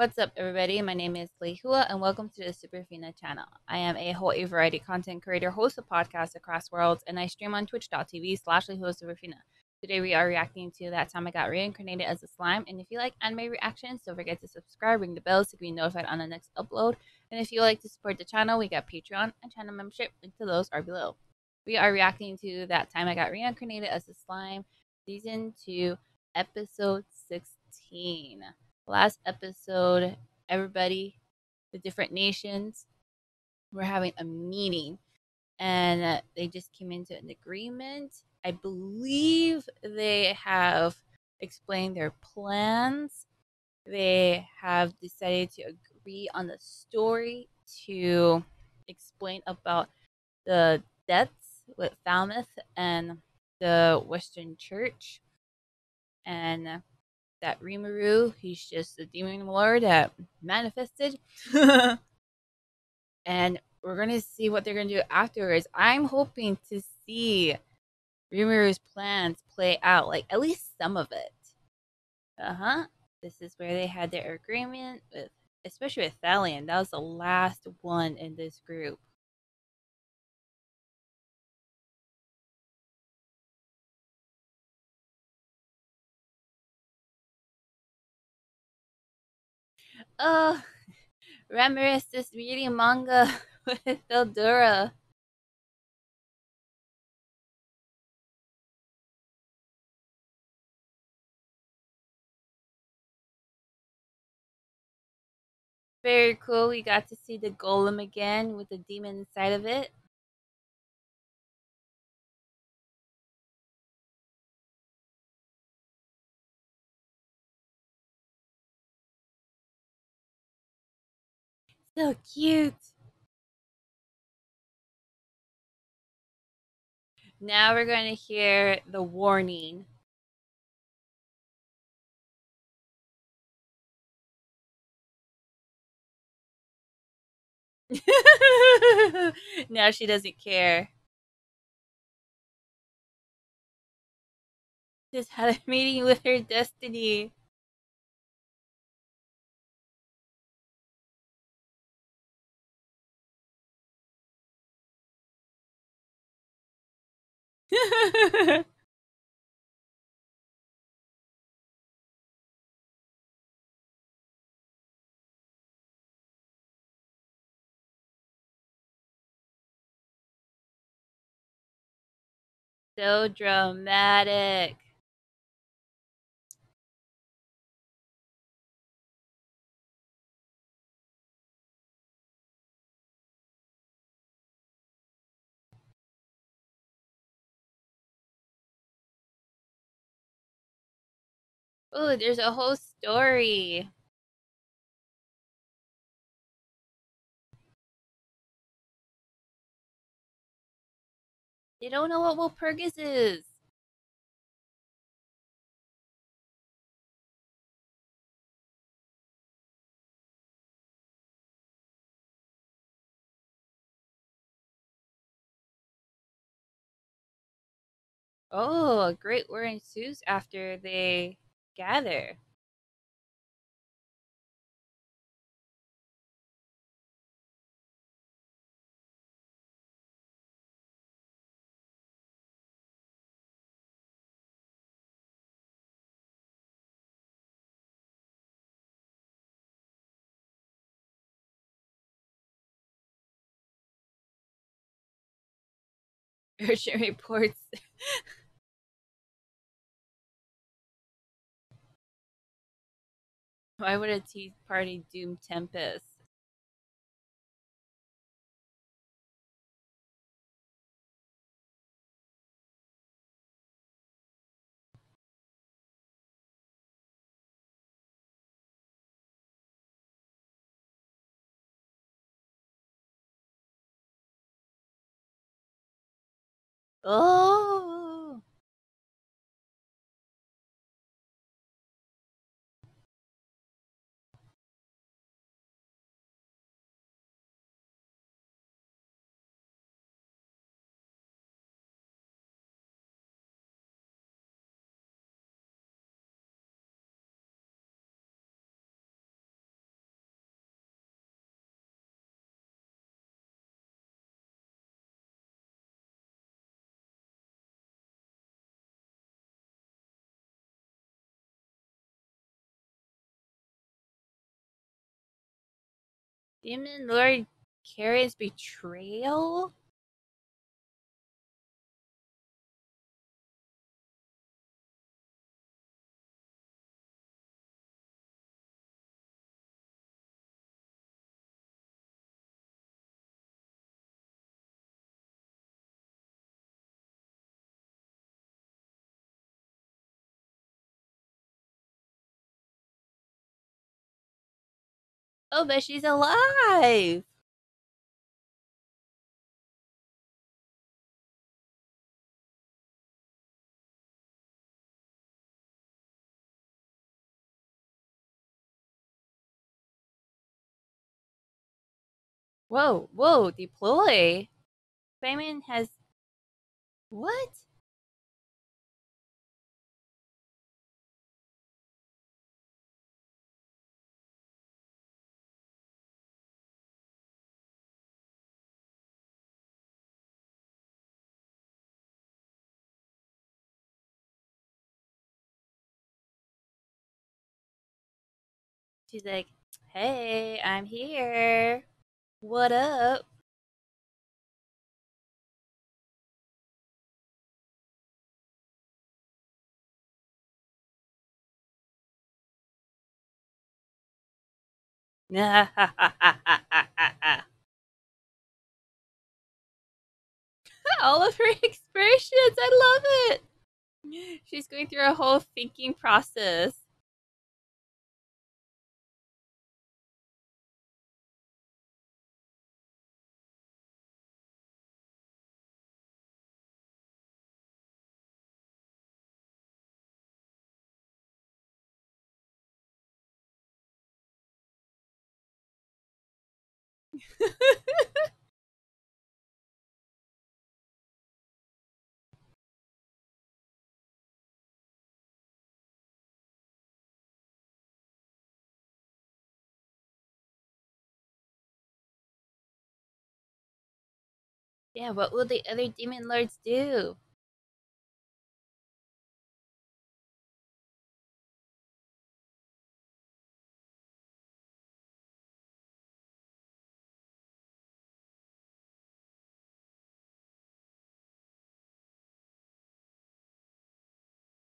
What's up, everybody? My name is Lehua, and welcome to the Superfina channel. I am a Hawaii variety content creator, host of podcasts across worlds, and I stream on twitch.tv slash Lehua Superfina. Today, we are reacting to That Time I Got Reincarnated as a Slime, and if you like anime reactions, don't forget to subscribe, ring the bell can be notified on the next upload. And if you like to support the channel, we got Patreon and channel membership. Link to those are below. We are reacting to That Time I Got Reincarnated as a Slime, Season 2, Episode 16 last episode, everybody, the different nations, were having a meeting and uh, they just came into an agreement. I believe they have explained their plans. They have decided to agree on the story to explain about the deaths with Falmouth and the Western Church. And that Rimuru, he's just a demon lord that manifested. and we're gonna see what they're gonna do afterwards. I'm hoping to see Rimuru's plans play out, like at least some of it. Uh huh. This is where they had their agreement with, especially with Sarion. That was the last one in this group. Oh, Ramiris is reading manga with Veldora. Very cool. We got to see the golem again with the demon inside of it. So cute. Now we're going to hear the warning. now she doesn't care. Just had a meeting with her destiny. so dramatic. Oh, there's a whole story. They don't know what Walpurgis is. Oh, a great war ensues after they gather. Urgent reports. Why would a tea party doom Tempest? Oh. Demon Lord Carillon's betrayal? Oh, but she's alive! Whoa, whoa, deploy? Clayman has. What? She's like, hey, I'm here. What up? All of her expressions, I love it. She's going through a whole thinking process. yeah, what will the other demon lords do?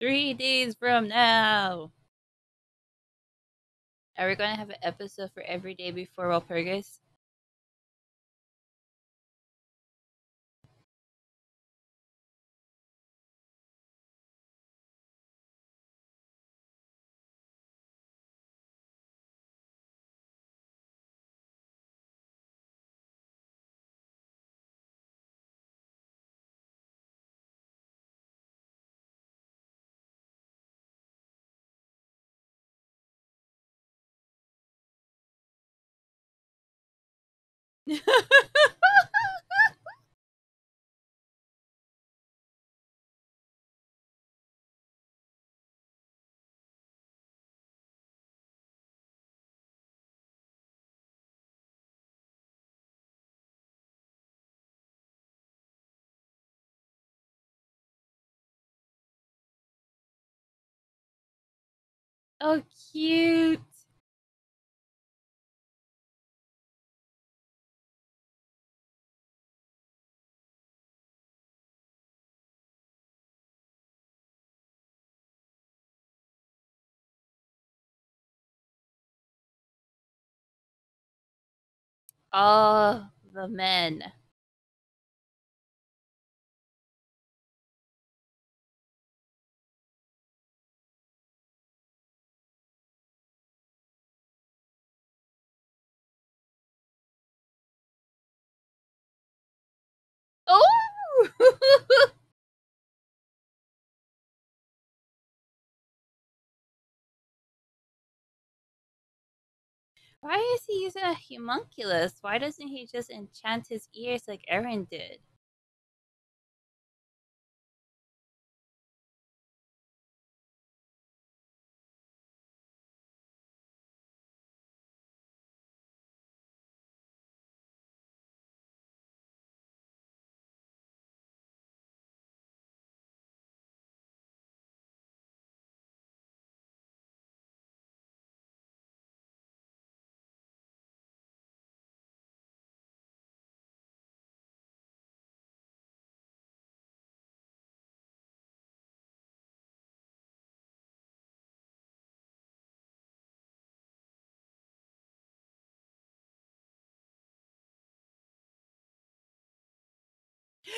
Three days from now. Are we going to have an episode for every day before Walpurgis? oh, cute. All the men. Oh! Why is he using a homunculus? Why doesn't he just enchant his ears like Aaron did?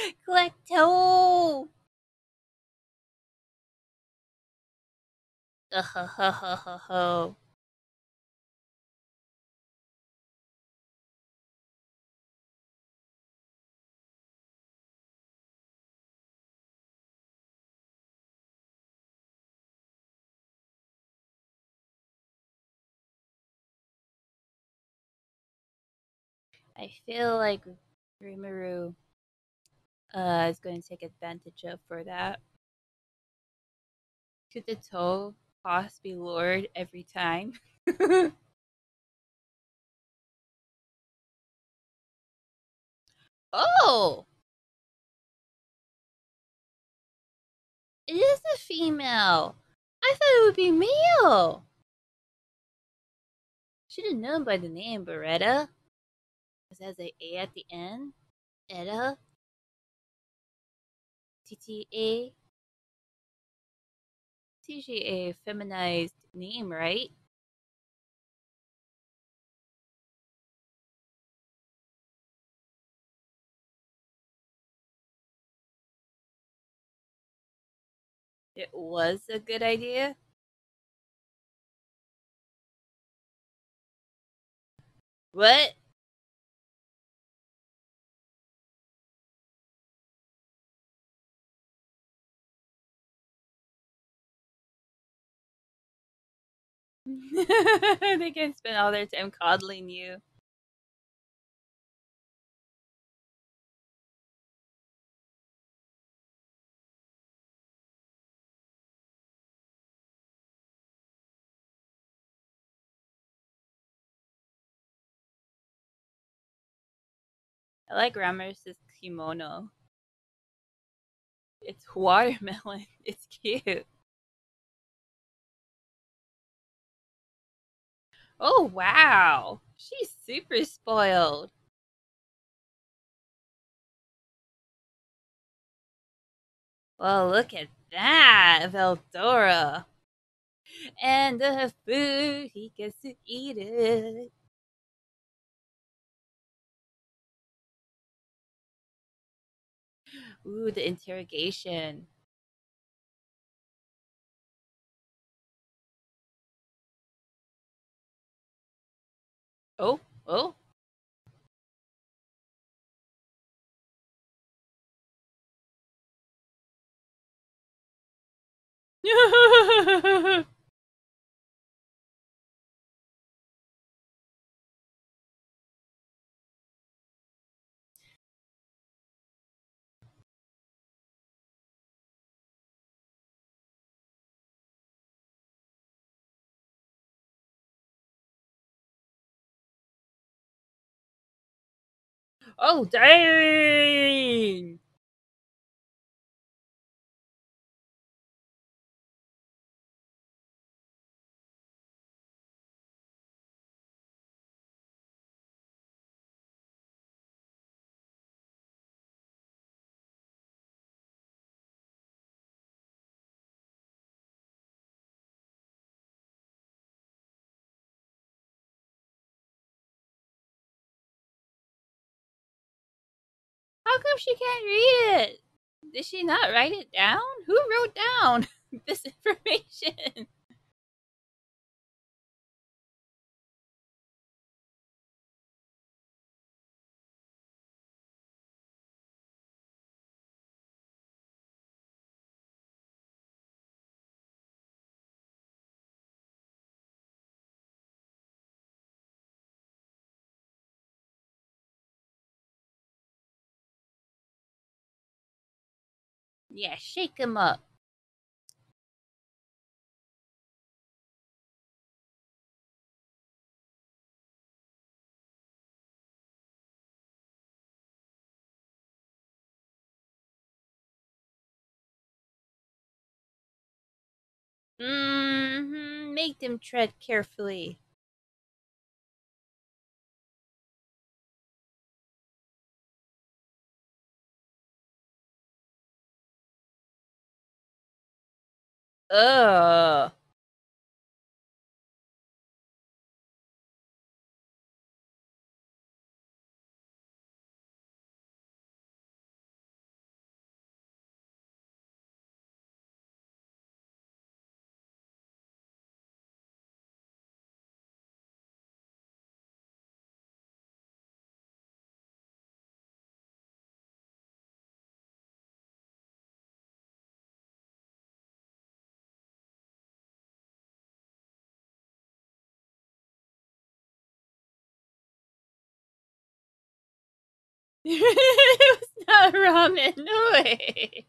Klecto! Uh, I feel like Rimuru uh, is going to take advantage of for that. Could the toe cost be lowered every time? oh! It is a female. I thought it would be male. Should have known by the name, Beretta. Because It has a A at the end. Etta. TTA. It's usually a feminized name, right? It was a good idea. What? they can spend all their time coddling you. I like Ramiris' kimono. It's watermelon. It's cute. Oh, wow. She's super spoiled. Well, look at that, Veldora. And the food, he gets to eat it. Ooh, the interrogation. Oh, oh. oh, dang! How come she can't read it? Did she not write it down? Who wrote down this information? Yeah, shake him up. Mm-hmm. Make them tread carefully. Ugh. it was not ramen. No way.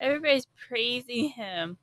Everybody's praising him.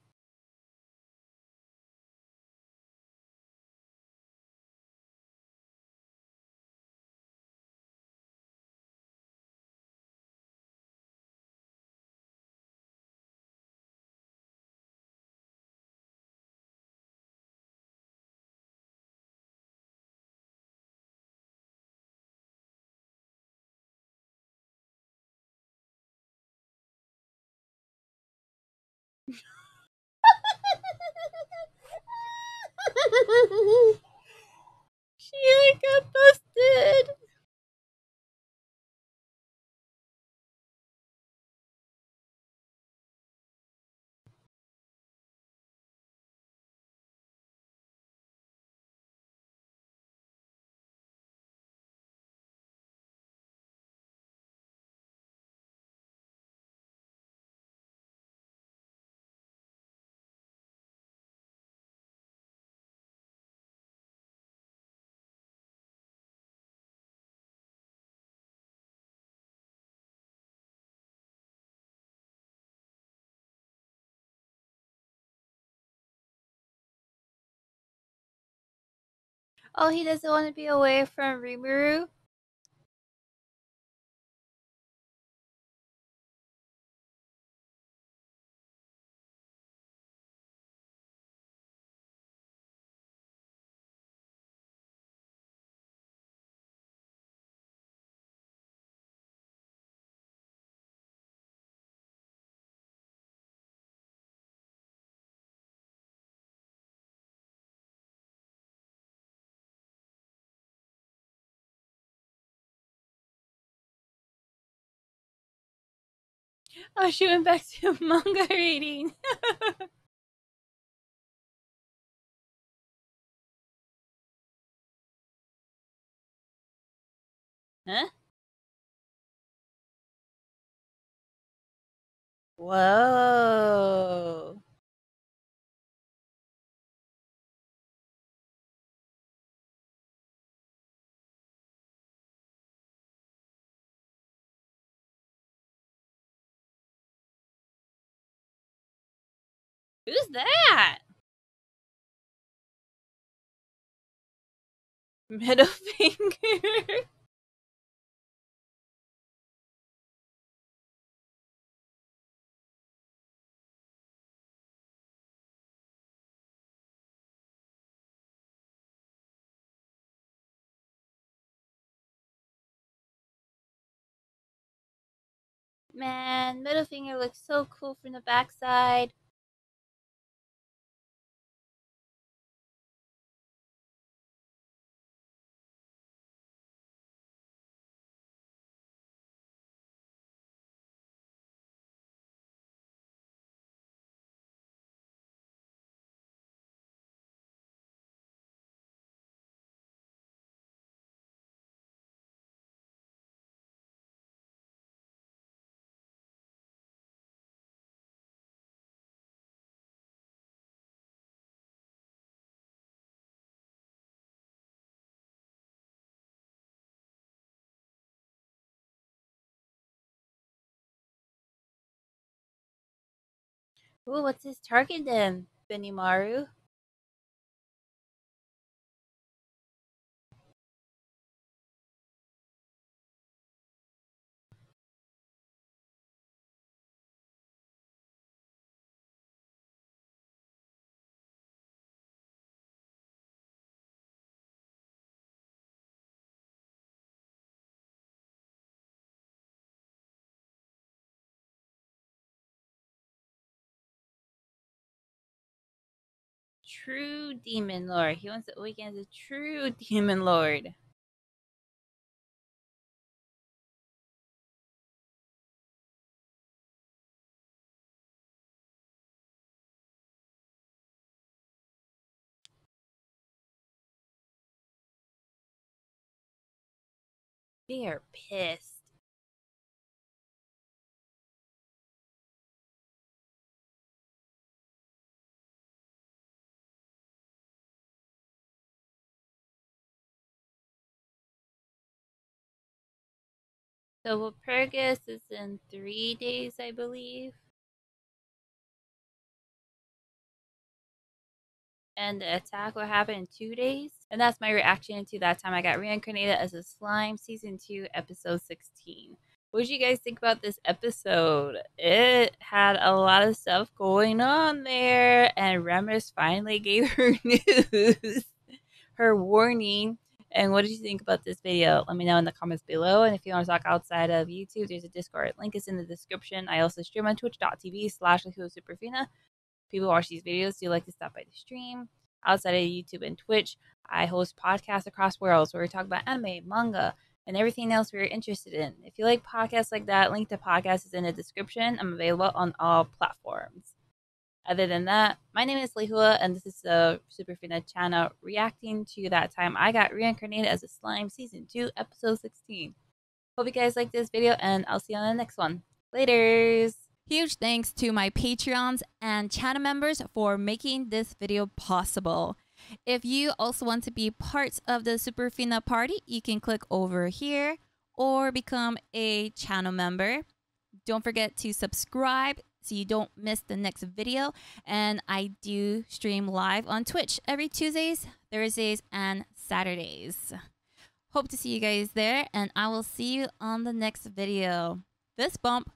she got busted. Oh, he doesn't want to be away from Rimuru? Oh, she went back to manga reading. huh? Whoa. Who's that? Middle finger. Man, middle finger looks so cool from the backside. Ooh, what's his target then, Benimaru? true demon lord. He wants to awaken as a true demon lord. They are pissed. So Walpurgis is in three days, I believe. And the attack will happen in two days. And that's my reaction to that time I got reincarnated as a slime, season two, episode 16. What did you guys think about this episode? It had a lot of stuff going on there, and Ramiris finally gave her news, her warning and what did you think about this video? Let me know in the comments below. And if you want to talk outside of YouTube, there's a Discord. Link is in the description. I also stream on twitch.tv slash superfina. People watch these videos, do you like to stop by the stream? Outside of YouTube and Twitch, I host podcasts across worlds where we talk about anime, manga, and everything else we're interested in. If you like podcasts like that, link to podcasts is in the description. I'm available on all platforms. Other than that, my name is Lehua, and this is the Superfina channel reacting to that time I got reincarnated as a slime season 2, episode 16. Hope you guys like this video, and I'll see you on the next one. Laters! Huge thanks to my Patreons and channel members for making this video possible. If you also want to be part of the Superfina party, you can click over here or become a channel member. Don't forget to subscribe so you don't miss the next video. And I do stream live on Twitch every Tuesdays, Thursdays, and Saturdays. Hope to see you guys there, and I will see you on the next video. This bump